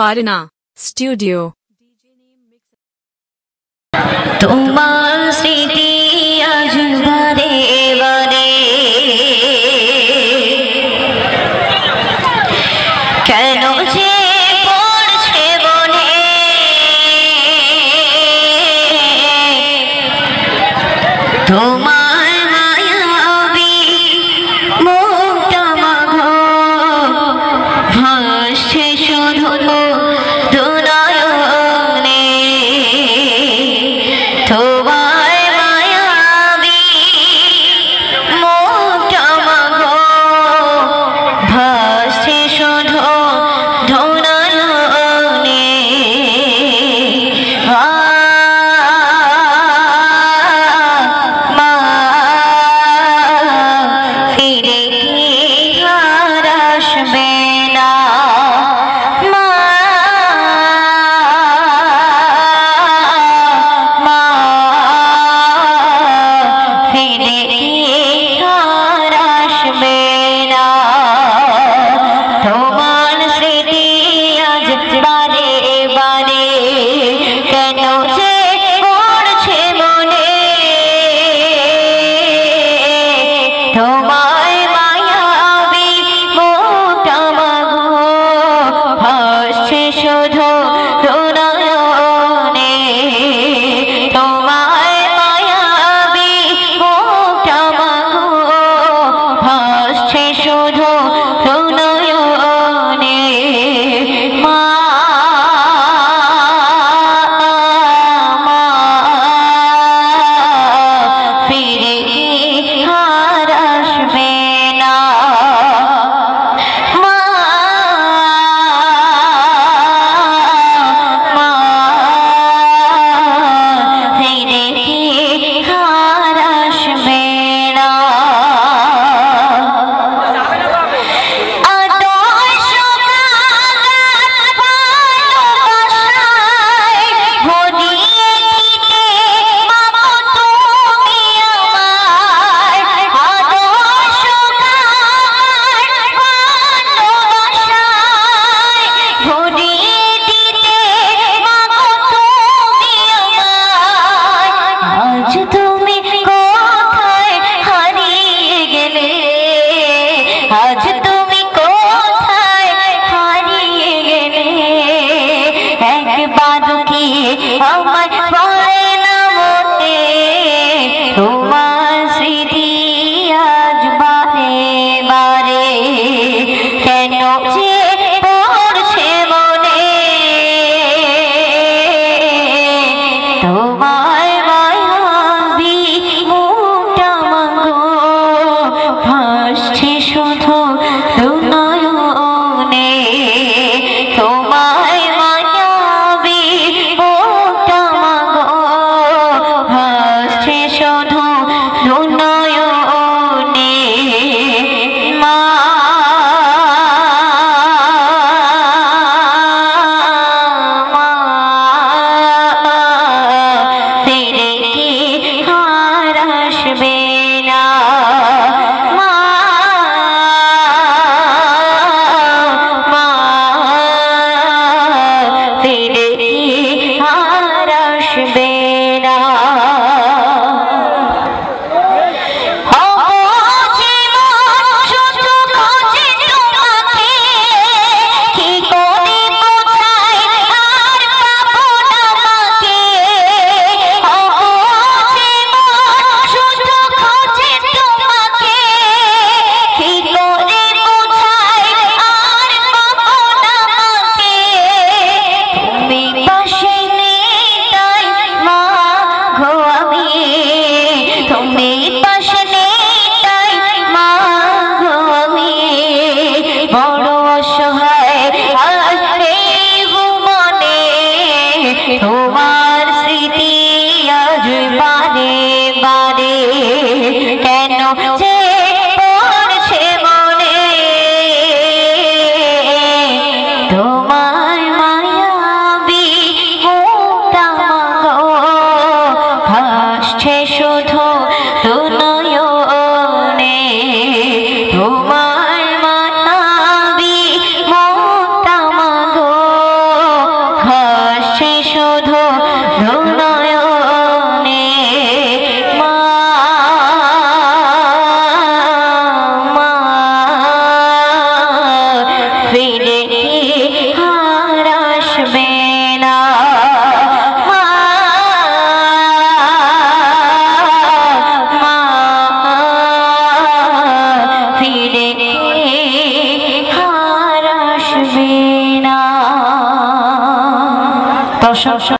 Farina Studio. তোমার স্মৃতি আজ বারে বারে কেন যে পড়ছে বনে তোমার बार की हम 어. শাসন